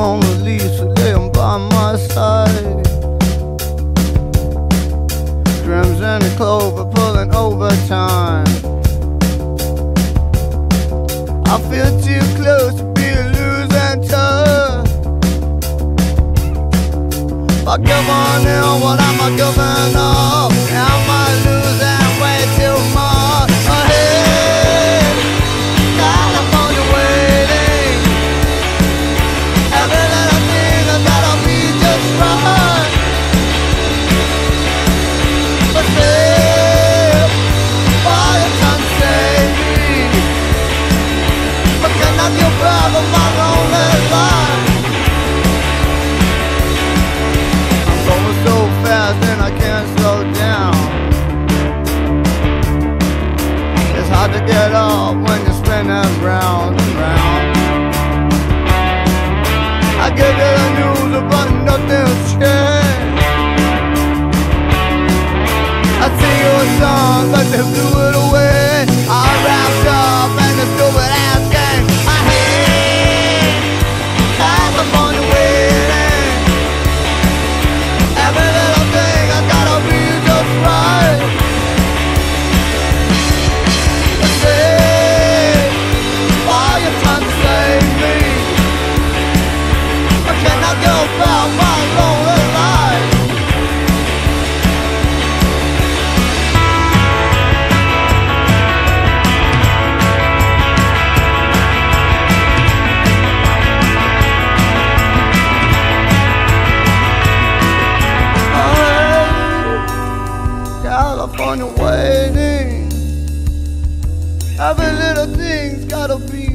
Mona Lisa laying by my side. Grams and a clover pulling overtime. I feel too close to be a losing touch. But come on now, what am I giving up? Am Hard to get off when you're spinning round and round. California waiting. Every little thing's gotta be